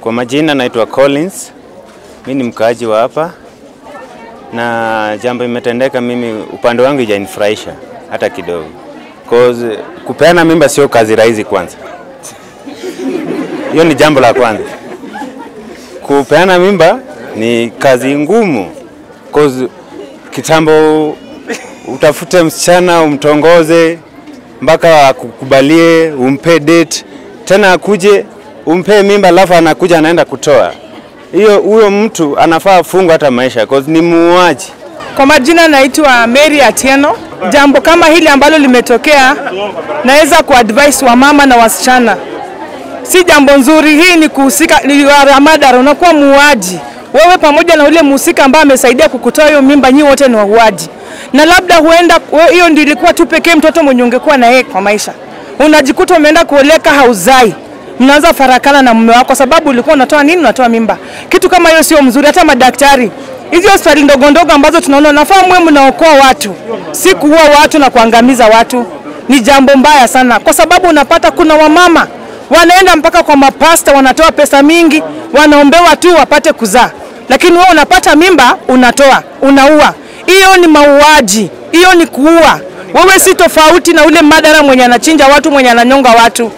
Kwa majina naitwa Collins, mi ni mkaaji wa hapa, na jambo imetendeka mimi upande wangu ijanifurahisha hata kidogo, cause kupeana mimba sio kazi rahisi. Kwanza. Hiyo ni jambo la kwanza. Kupeana mimba ni kazi ngumu, cause kitambo utafute msichana umtongoze mpaka akukubalie, umpe date tena akuje umpe mimba alafu anakuja anaenda kutoa. Hiyo huyo mtu anafaa afungwe hata maisha cause ni muuaji. Kwa majina naitwa Mary Atieno. Jambo kama hili ambalo limetokea, naweza kuadvise wamama na wasichana, si jambo nzuri. Hii ni kuhusika, ni ramadara, unakuwa muuaji wewe pamoja na ule mhusika ambaye amesaidia kukutoa hiyo mimba, nyi wote ni wauaji, na labda huenda hiyo ndio ilikuwa tu pekee mtoto mwenye ungekuwa na yeye kwa maisha. Unajikuta umeenda kuoleka, hauzai mnaanza farakana na mume wako sababu ulikuwa unatoa nini? Unatoa mimba. Kitu kama hiyo sio mzuri. Hata madaktari, hizi hospitali ndogo ndogo ambazo tunaona, nafaa mwe mnaokoa watu, si kuua watu na kuangamiza watu. Ni jambo mbaya sana, kwa sababu unapata kuna wamama wanaenda mpaka kwa mapasta, wanatoa pesa mingi, wanaombewa tu wapate kuzaa, lakini wewe unapata mimba, unatoa, unaua. Hiyo ni mauaji, hiyo ni kuua. Wewe si tofauti na ule madara mwenye anachinja watu, mwenye ananyonga watu